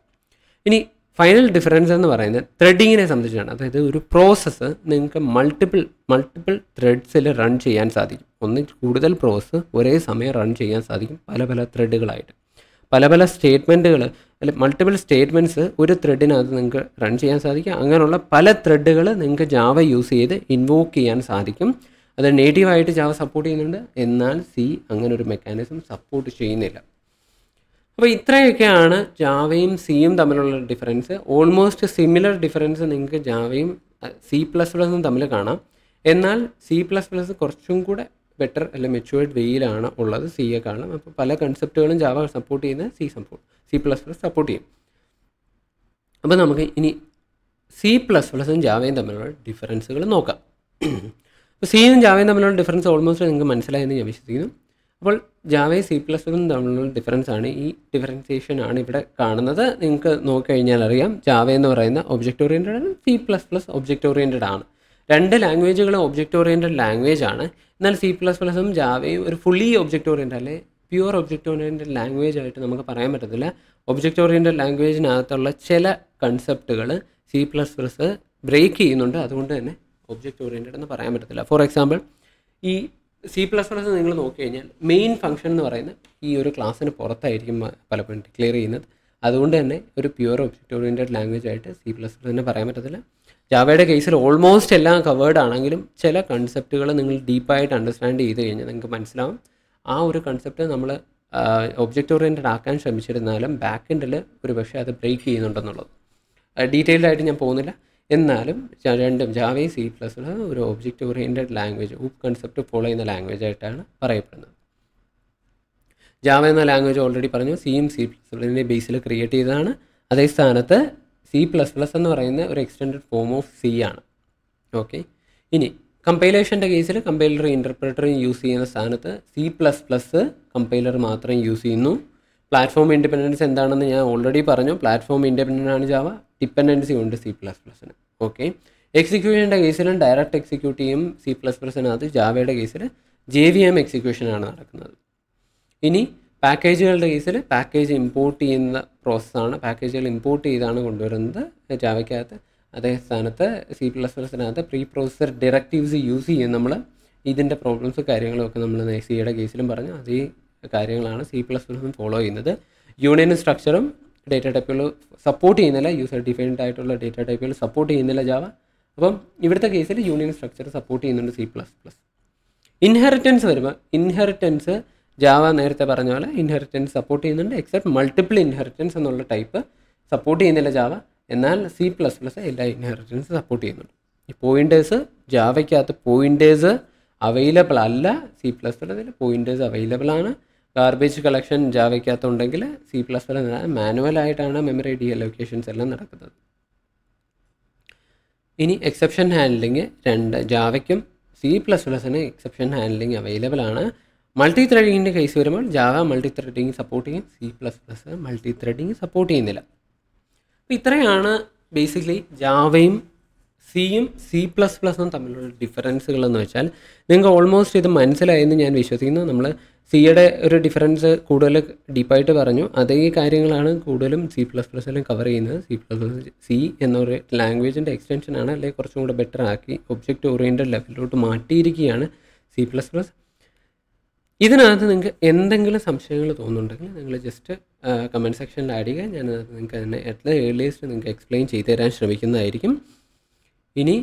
ഇനി ഫൈനൽ ഡിഫറൻസ് എന്ന് പറയുന്നത് ത്രെഡിങ്ങിനെ സംബന്ധിച്ചാണ്. അതായത് ഒരു പ്രോസസ്സ് നിങ്ങൾക്ക് മൾട്ടിപ്പിൾ മൾട്ടിപ്പിൾ ത്രെഡ്സിൽ റൺ ചെയ്യാൻ സാധിക്കും. ഒന്നിൽ കൂടുതൽ പ്രോസസ്സ് ഒരേ സമയം റൺ ചെയ്യാൻ സാധിക്കും. പല പല ത്രെഡുകളായിട്ട് പല പല സ്റ്റേറ്റ്മെന്റുകൾ അല്ലെ മൾട്ടിപ്പിൾ സ്റ്റേറ്റ്മെന്റ്സ് ഒരു ത്രെഡിനകത്ത് നിങ്ങൾക്ക് റൺ ചെയ്യാൻ സാധിക്കും. അങ്ങനെയുള്ള പല ത്രെഡുകൾ നിങ്ങൾക്ക് ജാവ യൂസ് ചെയ്ത് ഇൻവോക്ക് ചെയ്യാൻ സാധിക്കും. അത് നേറ്റീവായിട്ട് ജാവ സപ്പോർട്ട് ചെയ്യുന്നുണ്ട്. എന്നാൽ സി അങ്ങനെ ഒരു മെക്കാനിസം സപ്പോർട്ട് ചെയ്യുന്നില്ല. അപ്പോൾ ഇത്രയൊക്കെയാണ് ജാവയും സിയും തമ്മിലുള്ള ഡിഫറൻസ് ഓൾമോസ്റ്റ് സിമിലർ ഡിഫറൻസ് നിങ്ങൾക്ക് ജാവയും സി പ്ലസ് പ്ലസും തമ്മിൽ കാണാം. എന്നാൽ സി പ്ലസ് പ്ലസ് കുറച്ചും കൂടെ ബെറ്റർ അല്ലെ മെച്ചുവേർഡ് വേയിലാണ് ഉള്ളത് സിയെ കാണാം. അപ്പോൾ പല കൺസെപ്റ്റുകളും ജാവ സപ്പോർട്ട് ചെയ്യുന്ന C support C plus plus support ചെയ്യും. അപ്പോൾ നമുക്ക് ഇനി സി പ്ലസ് പ്ലസും ജാവയും തമ്മിലുള്ള ഡിഫറൻസുകൾ നോക്കാം. അപ്പോൾ സിയും ജാവയും തമ്മിലുള്ള ഡിഫറൻസ് ഓൾമോസ്റ്റ് നിങ്ങൾക്ക് മനസ്സിലായെന്ന് ഞാൻ വിശ്വസിക്കുന്നു. അപ്പോൾ ജാവയും സി പ്ലസ് പ്ലസും തമ്മിലുള്ള ഡിഫറൻസ് ആണ്. ഈ ഡിഫറൻസിയേഷൻ ആണ് ഇവിടെ കാണുന്നത്. നിങ്ങൾക്ക് നോക്കിക്കഴിഞ്ഞാൽ അറിയാം ജാവ എന്ന് പറയുന്ന ഒബ്ജക്റ്റ് ഓറിയന്റഡ് ആണ് C plus plus object oriented ആണ്. രണ്ട് ലാംഗ്വേജുകളും ഒബ്ജക്റ്റ് ഓറിയന്റഡ് ലാംഗ്വേജ് ആണ്. എന്നാൽ സി പ്ലസ് പ്ലസും ജാവയും ഒരു ഫുള്ളി ഒബ്ജക്റ്റ് ഓറിയന്റഡ് അല്ലെ? പ്യുവർ ഒബ്ജക്റ്റ് ഓറിയന്റഡ് ലാംഗ്വേജ് ആയിട്ട് നമുക്ക് പറയാൻ പറ്റത്തില്ല. ഒബ്ജക്റ്റ് ഓറിയന്റഡ് ലാംഗ്വേജിനകത്തുള്ള ചില കൺസെപ്റ്റുകൾ സി പ്ലസ് പ്ലസ് ബ്രേക്ക് ചെയ്യുന്നുണ്ട്. അതുകൊണ്ട് തന്നെ ഒബ്ജക്റ്റ് ഓറിയന്റഡ് എന്ന് പറയാൻ പറ്റത്തില്ല. ഫോർ എക്സാമ്പിൾ ഈ സി പ്ലസ് പ്ലസ് നിങ്ങൾ നോക്കിക്കഴിഞ്ഞാൽ മെയിൻ ഫംഗ്ഷൻ എന്ന് പറയുന്നത് ഈ ഒരു ക്ലാസ്സിന് പുറത്തായിരിക്കും പലപ്പോഴും ഡിക്ലെയർ ചെയ്യുന്നത്. അതുകൊണ്ട് തന്നെ ഒരു പ്യുവർ ഒബ്ജക്റ്റ് ഓറിയന്റഡ് ലാംഗ്വേജ് ആയിട്ട് സി പ്ലസ് പ്ലസ് തന്നെ പറയാൻ പറ്റത്തില്ല. ജാവയുടെ കേസിൽ ഓൾമോസ്റ്റ് എല്ലാം കവേർഡ് ആണെങ്കിലും ചില കൺസെപ്റ്റുകൾ നിങ്ങൾ ഡീപ്പായിട്ട് അണ്ടർസ്റ്റാൻഡ് ചെയ്ത് കഴിഞ്ഞാൽ നിങ്ങൾക്ക് മനസ്സിലാവും. ആ ഒരു കൺസെപ്റ്റ് നമ്മൾ ഒബ്ജക്റ്റ് ഓറിയന്റഡ് ആക്കാൻ ശ്രമിച്ചിരുന്നാലും ബാക്ക് എൻഡിൽ ഒരു പക്ഷേ അത് ബ്രേക്ക് ചെയ്യുന്നുണ്ടെന്നുള്ളത് ഡീറ്റെയിൽഡായിട്ട് ഞാൻ പോകുന്നില്ല. എന്നാലും രണ്ടും ജാവയും സി പ്ലസ് ഒരു object oriented language OOP concept follow ചെയ്യുന്ന ലാംഗ്വേജ് ആയിട്ടാണ് പറയപ്പെടുന്നത്. ജാവ എന്ന ലാംഗ്വേജ് ഓൾറെഡി പറഞ്ഞു സിയും സി പ്ലസ് പ്ലസിന്റെ ബേസിൽ ക്രിയേറ്റ് ചെയ്തതാണ്. അതേ സ്ഥാനത്ത് സി പ്ലസ് പ്ലസ് എന്ന് പറയുന്ന ഒരു എക്സ്റ്റൻഡഡ് ഫോം ഓഫ് സി ആണ്. ഓക്കെ ഇനി കമ്പൈലേഷന്റെ കേസിൽ കമ്പൈലർ ഇന്റർപ്രറ്ററും യൂസ് ചെയ്യുന്ന സ്ഥാനത്ത് സി പ്ലസ് പ്ലസ് കമ്പൈലർ മാത്രം യൂസ് ചെയ്യുന്നു. പ്ലാറ്റ്ഫോം ഇൻഡിപെൻഡൻസ് എന്താണെന്ന് ഞാൻ ഓൾറെഡി പറഞ്ഞു. പ്ലാറ്റ്ഫോം ഇൻഡിപെൻഡന്റ് ആണ് ജാവ ഡിപ്പെൻഡൻസി ഉണ്ട് സി പ്ലസ് പ്ലസിന് ഓക്കെ എക്സിക്യൂഷന്റെ കേസിലും ഡയറക്റ്റ് എക്സിക്യൂട്ട് ചെയ്യും സി പ്ലസ് പ്ലസിനകത്ത് ജാവയുടെ കേസിൽ ജെ വി എം എക്സിക്യൂഷനാണ് നടക്കുന്നത്. ഇനി പാക്കേജുകളുടെ കേസിൽ പാക്കേജ് ഇമ്പോർട്ട് ചെയ്യുന്ന പ്രോസസ്സാണ് പാക്കേജുകൾ ഇമ്പോർട്ട് ചെയ്താണ് കൊണ്ടുവരുന്നത്. ജാവയ്ക്കകത്ത് അതേ സ്ഥാനത്ത് സി പ്ലസ് പ്ലസിനകത്ത് പ്രീ പ്രോസസർ ഡയറക്റ്റീവ്സ് യൂസ് ചെയ്യും നമ്മൾ ഇതിന്റെ പ്രോബ്ലംസ് കാര്യങ്ങളൊക്കെ നമ്മൾ സിയുടെ കേസിലും പറഞ്ഞു. അതേ കാര്യങ്ങളാണ് സി പ്ലസ് പ്ലസും ഫോളോ ചെയ്യുന്നത് യൂണിയൻ സ്ട്രക്ചറും ഡേറ്റ ടൈപ്പുകൾ സപ്പോർട്ട് ചെയ്യുന്നില്ല. യൂസർ ഡിഫൈൻഡ് ആയിട്ടുള്ള ഡേറ്റ ടൈപ്പുകൾ സപ്പോർട്ട് ചെയ്യുന്നില്ല ജാവ അപ്പം ഇവിടുത്തെ കേസിൽ യൂണിയൻ സ്ട്രക്ചർ സപ്പോർട്ട് ചെയ്യുന്നുണ്ട് സി പ്ലസ് പ്ലസ് ഇൻഹെറിറ്റൻസ് വരുമ്പോൾ ഇൻഹെറിറ്റൻസ് ജാവ നേരത്തെ പറഞ്ഞ പോലെ ഇൻഹെറിറ്റൻസ് സപ്പോർട്ട് ചെയ്യുന്നുണ്ട്. എക്സെപ്റ്റ് മൾട്ടിപ്പിൾ ഇൻഹെറിറ്റൻസ് എന്നുള്ള ടൈപ്പ് സപ്പോർട്ട് ചെയ്യുന്നില്ല ജാവ എന്നാൽ സി പ്ലസ് പ്ലസ് എല്ലാ ഇൻഹെറിറ്റൻസ് സപ്പോർട്ട് ചെയ്യുന്നുണ്ട്. ഈ പോയിന്റേഴ്സ് ജാവയ്ക്കകത്ത് പോയിന്റേഴ്സ് അവൈലബിൾ അല്ല. സി പ്ലസ് പ്ലസിൽ പോയിന്റേഴ്സ് അവൈലബിൾ ആണ്. ഗാർബേജ് കളക്ഷൻ ജാവയ്ക്കകത്ത് ഉണ്ടെങ്കിൽ സി പ്ലസ് പ്ലസ് മാനുവലായിട്ടാണ് മെമ്മറി ഡി അലോക്കേഷൻസ് എല്ലാം നടക്കുന്നത്. ഇനി എക്സെപ്ഷൻ ഹാൻഡ്ലിങ് രണ്ട് ജാവയ്ക്കും സി പ്ലസ് പ്ലസിന് എക്സെപ്ഷൻ ഹാൻഡ്ലിങ് അവൈലബിൾ ആണ്. മൾട്ടി ത്രെഡിങ്ങിന്റെ കേസ് വരുമ്പോൾ ജാവ മൾട്ടി ത്രെഡിങ് സപ്പോർട്ട് ചെയ്യും C plus plus multithreading support ചെയ്യുന്നില്ല. അപ്പോൾ ഇത്രയാണ് ബേസിക്കലി ജാവയും സിയും സി പ്ലസ് പ്ലസും തമ്മിലുള്ള ഡിഫറൻസുകൾ എന്ന് വെച്ചാൽ നിങ്ങൾക്ക് ഓൾമോസ്റ്റ് ഇത് മനസ്സിലായെന്ന് ഞാൻ വിശ്വസിക്കുന്നു. നമ്മൾ സിയുടെ ഒരു ഡിഫറൻസ് കൂടുതൽ ഡീപ്പായിട്ട് പറഞ്ഞു. അതേ കാര്യങ്ങളാണ് കൂടുതലും സി പ്ലസ് പ്ലസ്സിലും കവർ ചെയ്യുന്നത് സി പ്ലസ് പ്ലസ് സി എന്നൊരു ലാംഗ്വേജിന്റെ എക്സ്റ്റൻഷനാണ് അല്ലെങ്കിൽ കുറച്ചും കൂടെ ബെറ്റർ ആക്കി ഒബ്ജക്റ്റ് ഓറിയന്റഡ് ലെവലിലോട്ട് മാറ്റിയിരിക്കുകയാണ് സി പ്ലസ് പ്ലസ് ഇതിനകത്ത് നിങ്ങൾക്ക് എന്തെങ്കിലും സംശയങ്ങൾ തോന്നുന്നുണ്ടെങ്കിൽ നിങ്ങൾ ജസ്റ്റ് കമന്റ് സെക്ഷനിൽ ആഡ് ചെയ്യുക. ഞാൻ നിങ്ങൾക്ക് അതിനെ എത്ര ഏർലിയസ്റ്റ് നിങ്ങൾക്ക് എക്സ്പ്ലെയിൻ ചെയ്തു തരാൻ ശ്രമിക്കുന്നതായിരിക്കും. ഇനി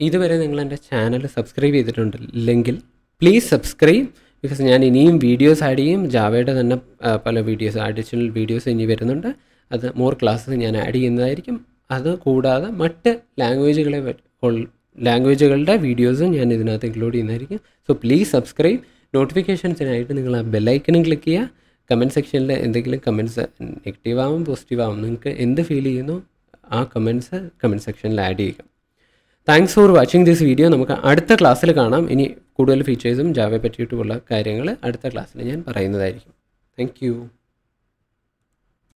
ഇതുവരെ നിങ്ങൾ എന്റെ ചാനൽ സബ്സ്ക്രൈബ് ചെയ്തിട്ടുണ്ടെങ്കിൽ പ്ലീസ് സബ്സ്ക്രൈബ് ബിക്കോസ് ഞാൻ ഇനിയും വീഡിയോസ് ആഡ് ചെയ്യും. ജാവയുടെ തന്നെ പല വീഡിയോസ് അഡീഷണൽ വീഡിയോസ് ഇനി വരുന്നുണ്ട്. അത് മോർ ക്ലാസ്സസ് ഞാൻ ആഡ് ചെയ്യുന്നതായിരിക്കും. അത് കൂടാതെ മറ്റ് ലാംഗ്വേജുകളെ ലാംഗ്വേജുകളുടെ വീഡിയോസും ഞാൻ ഇതിനകത്ത് ഇൻക്ലൂഡ് ചെയ്യുന്നതായിരിക്കും. സോ പ്ലീസ് സബ്സ്ക്രൈബ് നോട്ടിഫിക്കേഷൻസിനായിട്ട് നിങ്ങൾ ആ ബെല്ലൈക്കനും ക്ലിക്ക് ചെയ്യുക. കമന്റ് സെക്ഷനിൽ എന്തെങ്കിലും കമന്റ്സ് നെഗറ്റീവ് ആവും പോസിറ്റീവ് ആവും നിങ്ങൾക്ക് എന്ത് ഫീൽ ചെയ്യുന്നു ആ കമന്റ്സ് കമന്റ് സെക്ഷനിൽ ആഡ് ചെയ്യുക. Thanks for watching this video നമുക്ക് അടുത്ത ക്ലാസ്സിൽ കാണാം. ഇനി കൂടുതൽ ഫീച്ചേഴ്സും ജാവയെ പറ്റിയിട്ടുള്ള കാര്യങ്ങൾ അടുത്ത ക്ലാസ്സിൽ ഞാൻ പറയുന്നതായിരിക്കും. താങ്ക്